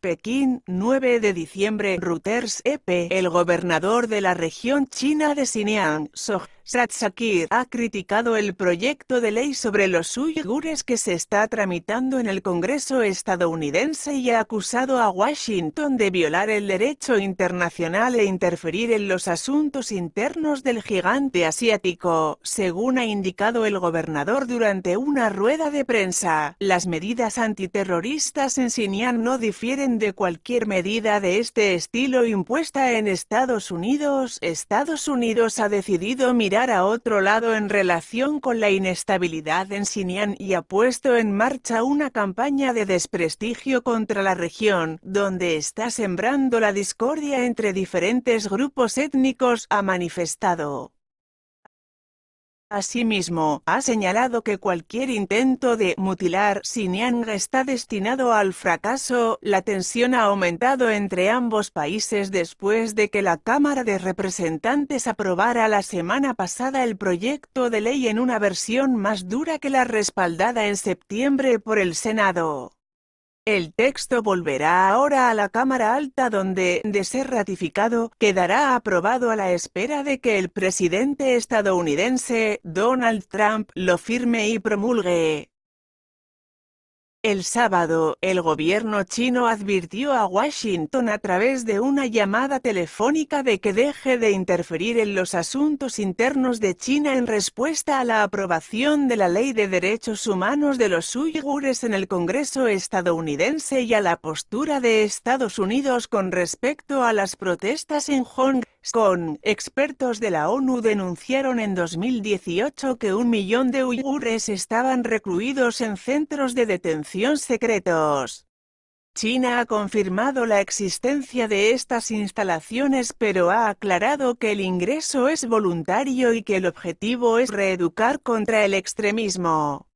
Pekín, 9 de diciembre Reuters EP El gobernador de la región china de Xinjiang, Sohrat Shakir, ha criticado el proyecto de ley sobre los uigures que se está tramitando en el Congreso estadounidense y ha acusado a Washington de violar el derecho internacional e interferir en los asuntos internos del gigante asiático, según ha indicado el gobernador durante una rueda de prensa. Las medidas antiterroristas en Xinjiang no difieren de cualquier medida de este estilo impuesta en Estados Unidos. Estados Unidos ha decidido mirar a otro lado en relación con la inestabilidad en Xinjiang y ha puesto en marcha una campaña de desprestigio contra la región, donde está sembrando la discordia entre diferentes grupos étnicos, ha manifestado. Asimismo, ha señalado que cualquier intento de mutilar Xinjiang está destinado al fracaso. La tensión ha aumentado entre ambos países después de que la Cámara de Representantes aprobara la semana pasada el proyecto de ley en una versión más dura que la respaldada en septiembre por el Senado. El texto volverá ahora a la Cámara Alta donde, de ser ratificado, quedará aprobado a la espera de que el presidente estadounidense, Donald Trump, lo firme y promulgue. El sábado, el gobierno chino advirtió a Washington a través de una llamada telefónica de que deje de interferir en los asuntos internos de China en respuesta a la aprobación de la Ley de Derechos Humanos de los uigures en el Congreso estadounidense y a la postura de Estados Unidos con respecto a las protestas en Hong Kong. Expertos de la ONU denunciaron en 2018 que un millón de uigures estaban recluidos en centros de detención secretos. China ha confirmado la existencia de estas instalaciones pero ha aclarado que el ingreso es voluntario y que el objetivo es reeducar contra el extremismo.